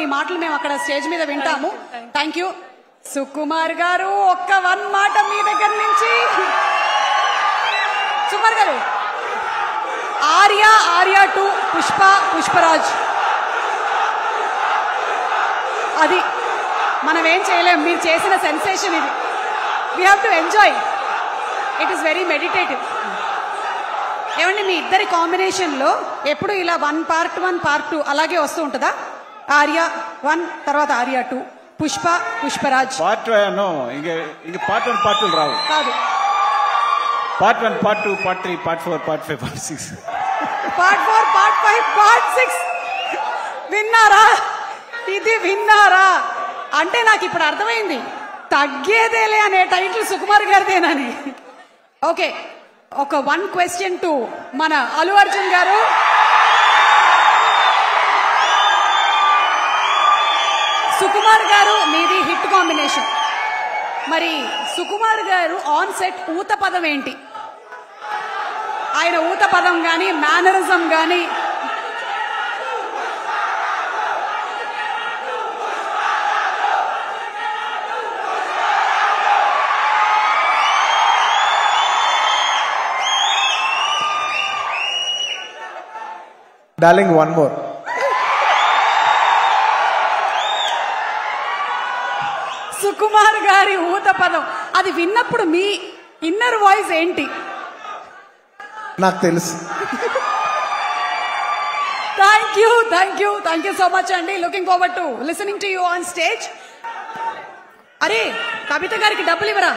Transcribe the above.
మీ మాటలు మేము అక్కడ స్టేజ్ మీద వింటాము. థ్యాంక్ యూ సుకుమార్ గారు ఒక్క వన్ మాట మీ దగ్గర నుంచి. సుకుమార్ గారు. ఆర్య ఆర్య టూ పుష్ప పుష్పరాజ్. అది మనం ఏం చేయలేం మీరు చేసిన సెన్సేషన్ ఇది. We have to enjoy it is very meditative ఏమండి మీ ఇద్దరి కాంబినేషన్లో ఎప్పుడు ఇలా one part one part two అలాగే వస్తూ ఉంటుందా? ఆర్య వన్ తర్వాత Arya two. Pushpa Pushparaj. Part no ఇంక ఇంక పార్ట్ వన్ పార్ట్ టూ రావు. కాదు. Part one part two part three part four part five part six part four part five part six విన్నారా? ఇది విన్నారా? అంటే నాకు ఇప్పుడు అర్థమైంది. తగ్గేదేలే అనే టైటిల్ సుకుమార్ గారిదేనని. ఓకే ఒక వన్ క్వశ్చన్ టు. మన అల్లు అర్జున్ గారు సుకుమార్ గారు మీది హిట్ కాంబినేషన్. మరి సుకుమార్ గారు ఆన్ సెట్ ఊత పదం ఏంటి? ఆయన ఊత పదం గాని మేనరిజం గాని డార్లింగ్ వన్ మోర్ సుకుమార్ గారి ఊత పదం. అది విన్నప్పుడు మీ ఇన్నర్ వాయిస్ ఏంటి? నాకు తెలుసు. Thank you thank you thank you so much అండి. Looking forward to listening to you on stage అరే కవిత గారికి డబ్బులు ఇవ్వరా?